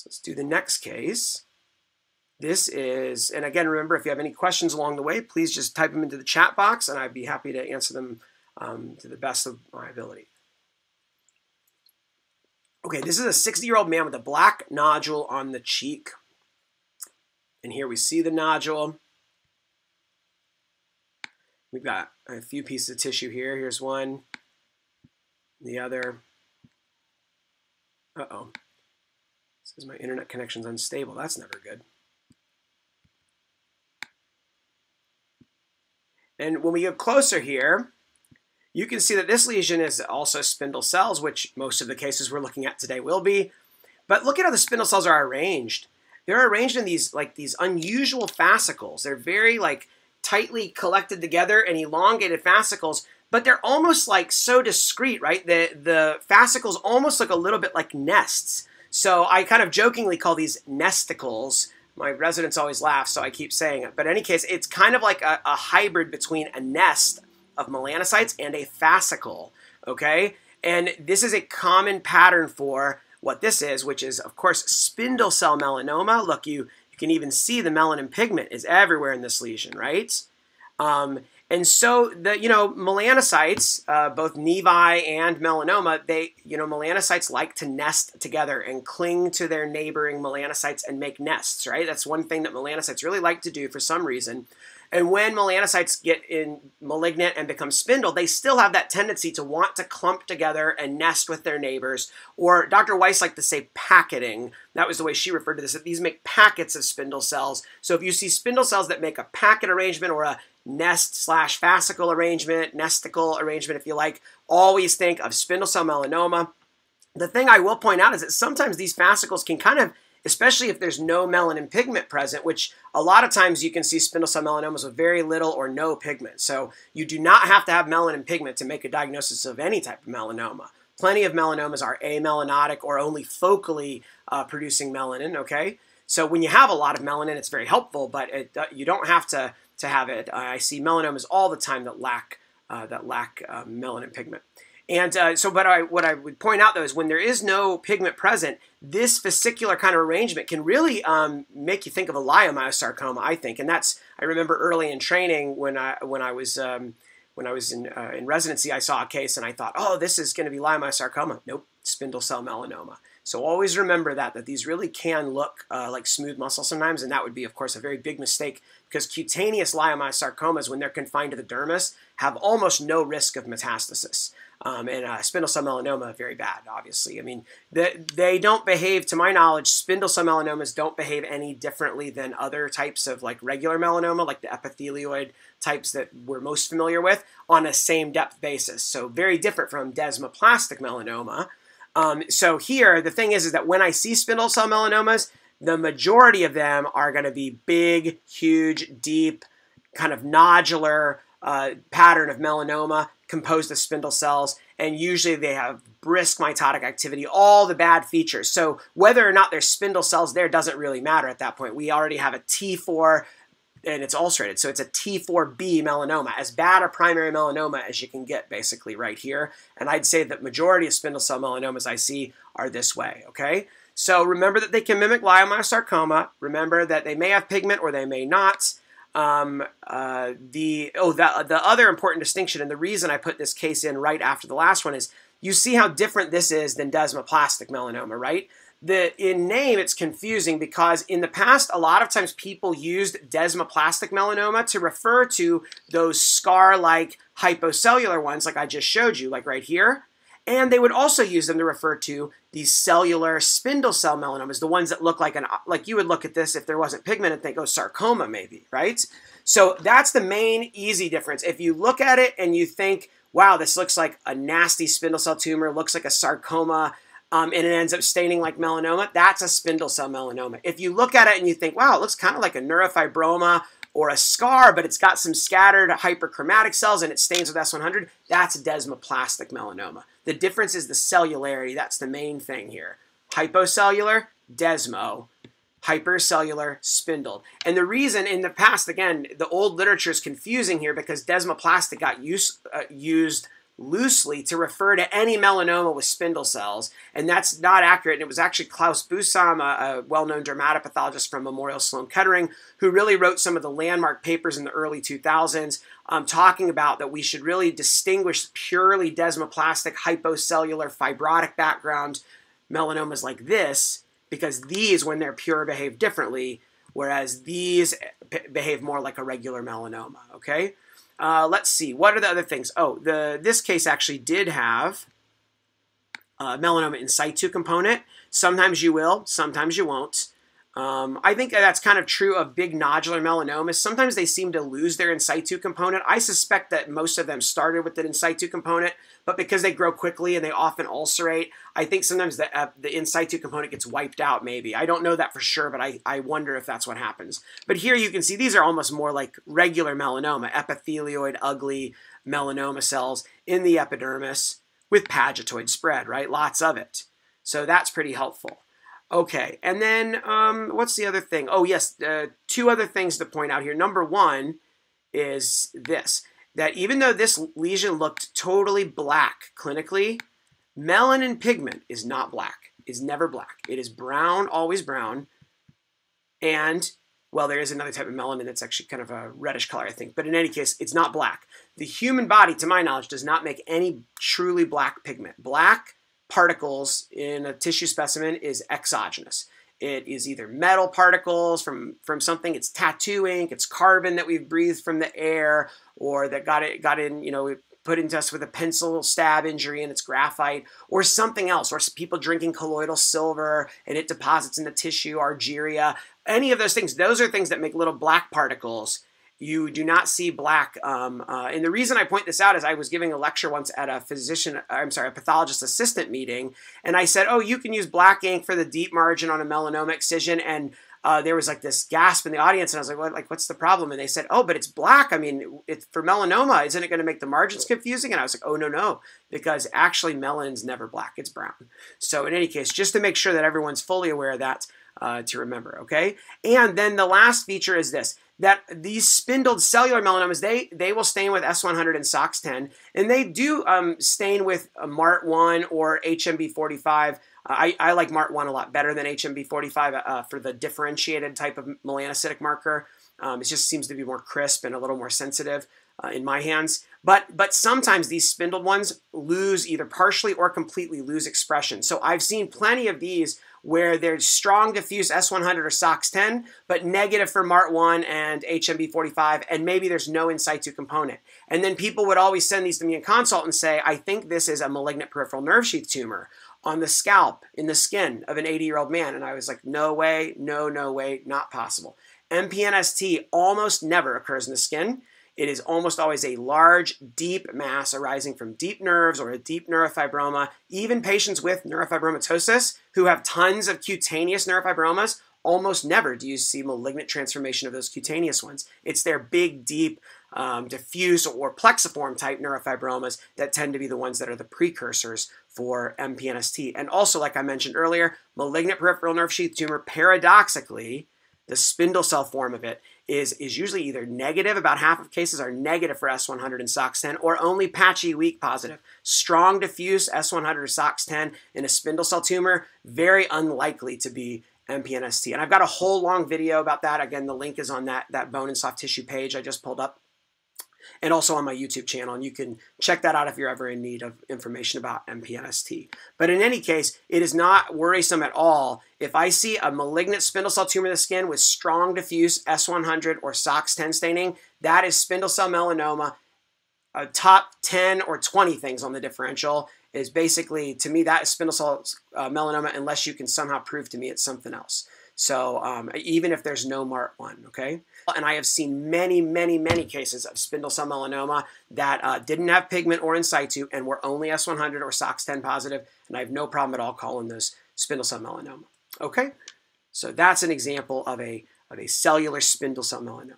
So let's do the next case. This is, and again, remember, if you have any questions along the way, please just type them into the chat box and I'd be happy to answer them um, to the best of my ability. Okay, this is a 60 year old man with a black nodule on the cheek. And here we see the nodule. We've got a few pieces of tissue here. Here's one, the other. Uh oh. Says my internet connection's unstable. That's never good. And when we get closer here, you can see that this lesion is also spindle cells, which most of the cases we're looking at today will be. But look at how the spindle cells are arranged. They're arranged in these like these unusual fascicles. They're very like tightly collected together and elongated fascicles, but they're almost like so discrete, right? The the fascicles almost look a little bit like nests. So I kind of jokingly call these nesticles my residents always laugh, so I keep saying it. But in any case, it's kind of like a, a hybrid between a nest of melanocytes and a fascicle, okay? And this is a common pattern for what this is, which is, of course, spindle cell melanoma. Look, you, you can even see the melanin pigment is everywhere in this lesion, right? Um, and so the you know melanocytes, uh, both nevi and melanoma, they you know melanocytes like to nest together and cling to their neighboring melanocytes and make nests. Right, that's one thing that melanocytes really like to do for some reason. And when melanocytes get in malignant and become spindle, they still have that tendency to want to clump together and nest with their neighbors. Or Dr. Weiss liked to say packeting. That was the way she referred to this. That these make packets of spindle cells. So if you see spindle cells that make a packet arrangement or a nest slash fascicle arrangement, nesticle arrangement, if you like, always think of spindle cell melanoma. The thing I will point out is that sometimes these fascicles can kind of, especially if there's no melanin pigment present, which a lot of times you can see spindle cell melanomas with very little or no pigment. So you do not have to have melanin pigment to make a diagnosis of any type of melanoma. Plenty of melanomas are amelanotic or only focally uh, producing melanin, okay? So when you have a lot of melanin, it's very helpful, but it, uh, you don't have to to have it. I see melanomas all the time that lack uh, that lack uh, melanin pigment. And uh, so, but I, what I would point out though is when there is no pigment present, this fascicular kind of arrangement can really um, make you think of a leiomyosarcoma. I think, and that's I remember early in training when I when I was um, when I was in uh, in residency, I saw a case and I thought, oh, this is going to be leiomyosarcoma. Nope, spindle cell melanoma. So always remember that, that these really can look uh, like smooth muscle sometimes, and that would be, of course, a very big mistake because cutaneous leiomyosarcomas, when they're confined to the dermis, have almost no risk of metastasis. Um, and uh, spindle cell melanoma, very bad, obviously. I mean, they, they don't behave, to my knowledge, spindle cell melanomas don't behave any differently than other types of like regular melanoma, like the epithelioid types that we're most familiar with, on a same depth basis. So very different from desmoplastic melanoma, um, so here, the thing is, is that when I see spindle cell melanomas, the majority of them are going to be big, huge, deep, kind of nodular uh, pattern of melanoma composed of spindle cells, and usually they have brisk mitotic activity, all the bad features. So whether or not there's spindle cells there doesn't really matter at that point. We already have a T4 and it's ulcerated. So it's a T4B melanoma, as bad a primary melanoma as you can get, basically, right here. And I'd say that majority of spindle cell melanomas I see are this way, okay? So remember that they can mimic leiomyosarcoma. Remember that they may have pigment or they may not. Um, uh, the oh, that, the other important distinction, and the reason I put this case in right after the last one is you see how different this is than desmoplastic melanoma, right? The in name it's confusing because in the past a lot of times people used desmoplastic melanoma to refer to those scar-like hypocellular ones like I just showed you like right here. And they would also use them to refer to these cellular spindle cell melanomas the ones that look like an like you would look at this if there wasn't pigment and think oh sarcoma maybe right? So that's the main easy difference. If you look at it and you think wow this looks like a nasty spindle cell tumor looks like a sarcoma um, and it ends up staining like melanoma, that's a spindle cell melanoma. If you look at it and you think, wow, it looks kind of like a neurofibroma or a scar, but it's got some scattered hyperchromatic cells and it stains with S100, that's desmoplastic melanoma. The difference is the cellularity. That's the main thing here. Hypocellular, desmo. Hypercellular, spindled. And the reason in the past, again, the old literature is confusing here because desmoplastic got use, uh, used loosely to refer to any melanoma with spindle cells, and that's not accurate. And it was actually Klaus Busam, a, a well known dermatopathologist from Memorial Sloan Kettering, who really wrote some of the landmark papers in the early 2000s um, talking about that we should really distinguish purely desmoplastic, hypocellular, fibrotic background melanomas like this, because these, when they're pure, behave differently, whereas these behave more like a regular melanoma, okay? Uh, let's see. What are the other things? Oh, the this case actually did have melanoma in situ component. Sometimes you will, sometimes you won't. Um, I think that's kind of true of big nodular melanomas. Sometimes they seem to lose their in situ component. I suspect that most of them started with the in situ component, but because they grow quickly and they often ulcerate, I think sometimes the, uh, the in situ component gets wiped out, maybe. I don't know that for sure, but I, I wonder if that's what happens. But here you can see these are almost more like regular melanoma, epithelioid, ugly melanoma cells in the epidermis with pagetoid spread, right? Lots of it. So that's pretty helpful. Okay, and then um, what's the other thing? Oh, yes, uh, two other things to point out here. Number one is this that even though this lesion looked totally black clinically, melanin pigment is not black, is never black. It is brown, always brown. And, well, there is another type of melanin that's actually kind of a reddish color, I think. But in any case, it's not black. The human body, to my knowledge, does not make any truly black pigment. Black particles in a tissue specimen is exogenous. It is either metal particles from, from something, it's tattoo ink, it's carbon that we've breathed from the air, or that got it got in, you know, we put into us with a pencil stab injury and it's graphite, or something else, or people drinking colloidal silver and it deposits in the tissue, argyria, any of those things. Those are things that make little black particles you do not see black. Um, uh, and the reason I point this out is I was giving a lecture once at a physician, I'm sorry, a pathologist assistant meeting, and I said, oh, you can use black ink for the deep margin on a melanoma excision, and uh, there was like this gasp in the audience, and I was like, what, like, what's the problem? And they said, oh, but it's black. I mean, it's for melanoma. Isn't it going to make the margins confusing? And I was like, oh, no, no, because actually melanin's never black. It's brown. So in any case, just to make sure that everyone's fully aware of that, uh, to remember, okay? And then the last feature is this that these spindled cellular melanomas, they, they will stain with S100 and SOX10, and they do um, stain with MART1 or HMB45. Uh, I, I like MART1 a lot better than HMB45 uh, for the differentiated type of melanocytic marker. Um, it just seems to be more crisp and a little more sensitive uh, in my hands. But, but sometimes these spindled ones lose either partially or completely lose expression. So I've seen plenty of these where there's strong diffuse S100 or SOX10, but negative for MART1 and HMB45, and maybe there's no in situ component. And then people would always send these to me in consult and say, I think this is a malignant peripheral nerve sheath tumor on the scalp, in the skin of an 80 year old man. And I was like, no way, no, no way, not possible. MPNST almost never occurs in the skin. It is almost always a large, deep mass arising from deep nerves or a deep neurofibroma. Even patients with neurofibromatosis who have tons of cutaneous neurofibromas, almost never do you see malignant transformation of those cutaneous ones. It's their big, deep, um, diffuse or plexiform type neurofibromas that tend to be the ones that are the precursors for MPNST. And also, like I mentioned earlier, malignant peripheral nerve sheath tumor, paradoxically, the spindle cell form of it is, is usually either negative, about half of cases are negative for S100 and SOX10, or only patchy weak positive. Strong diffuse S100 or SOX10 in a spindle cell tumor, very unlikely to be MPNST. And I've got a whole long video about that. Again, the link is on that, that bone and soft tissue page I just pulled up and also on my YouTube channel. And you can check that out if you're ever in need of information about MPNST. But in any case, it is not worrisome at all if I see a malignant spindle cell tumor in the skin with strong diffuse S100 or SOX10 staining. That is spindle cell melanoma. A top 10 or 20 things on the differential is basically, to me, that is spindle cell uh, melanoma unless you can somehow prove to me it's something else. So um, even if there's no MART1, okay? And I have seen many, many, many cases of spindle cell melanoma that uh, didn't have pigment or in situ and were only S100 or SOX10 positive, and I have no problem at all calling those spindle cell melanoma. Okay? So that's an example of a, of a cellular spindle cell melanoma.